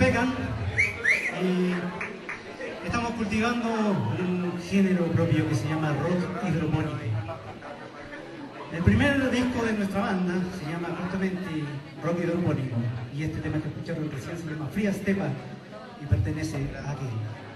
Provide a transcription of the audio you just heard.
pecan y estamos cultivando un género propio que se llama rock hidropónico. El primer disco de nuestra banda se llama justamente rock hidropónico y este tema que escucharon recién se llama Fría Estepa y pertenece a aquel.